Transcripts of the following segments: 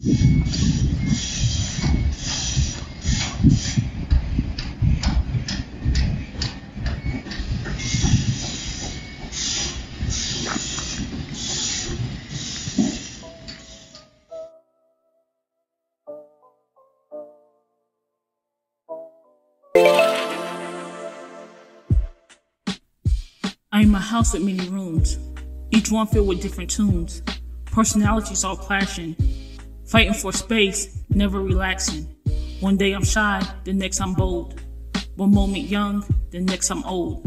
I am a house with many rooms, each one filled with different tunes, personalities all clashing, fighting for space, never relaxing. One day I'm shy, the next I'm bold. One moment young, the next I'm old.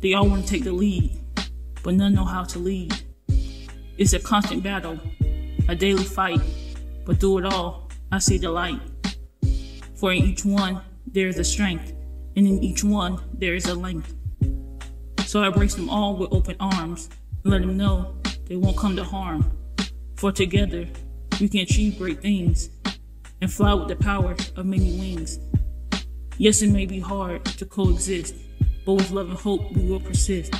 They all want to take the lead, but none know how to lead. It's a constant battle, a daily fight, but through it all, I see the light. For in each one, there is a strength, and in each one, there is a length. So I embrace them all with open arms and let them know they won't come to harm. For together, we can achieve great things and fly with the power of many wings. Yes, it may be hard to coexist, but with love and hope, we will persist.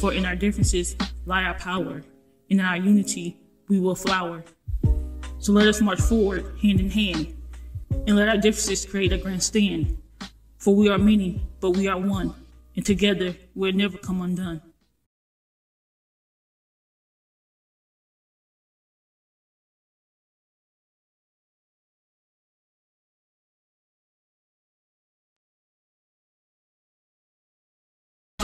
For in our differences lie our power, in our unity, we will flower. So let us march forward hand in hand, and let our differences create a grand stand. For we are many, but we are one and together we'll never come undone.